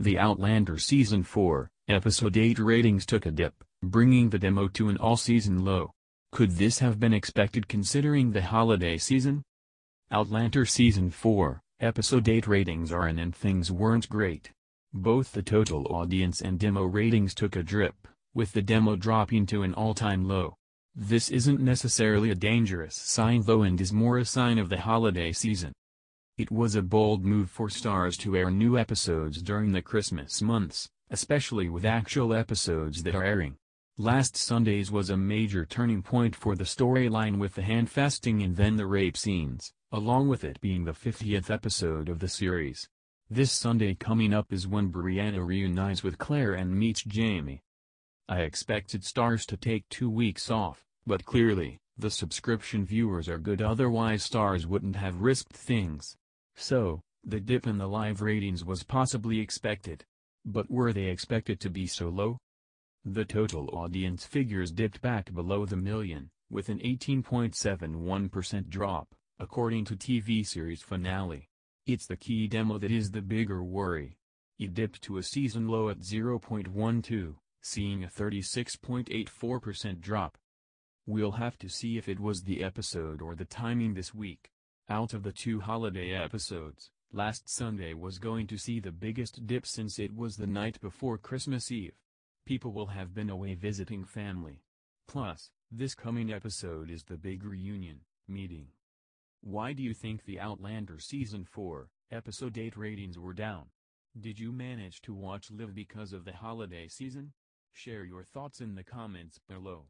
The Outlander Season 4, Episode 8 ratings took a dip, bringing the demo to an all-season low. Could this have been expected considering the holiday season? Outlander Season 4, Episode 8 ratings are in and things weren't great. Both the total audience and demo ratings took a drip, with the demo dropping to an all-time low. This isn't necessarily a dangerous sign though and is more a sign of the holiday season. It was a bold move for Starz to air new episodes during the Christmas months, especially with actual episodes that are airing. Last Sunday's was a major turning point for the storyline with the hand-fasting and then the rape scenes, along with it being the 50th episode of the series. This Sunday coming up is when Brianna reunites with Claire and meets Jamie. I expected Starz to take two weeks off, but clearly, the subscription viewers are good otherwise Starz wouldn't have risked things. So, the dip in the live ratings was possibly expected. But were they expected to be so low? The total audience figures dipped back below the million, with an 18.71% drop, according to TV series finale. It's the key demo that is the bigger worry. It dipped to a season low at 0.12, seeing a 36.84% drop. We'll have to see if it was the episode or the timing this week. Out of the two holiday episodes, last Sunday was going to see the biggest dip since it was the night before Christmas Eve. People will have been away visiting family. Plus, this coming episode is the big reunion, meeting. Why do you think the Outlander Season 4, Episode 8 ratings were down? Did you manage to watch live because of the holiday season? Share your thoughts in the comments below.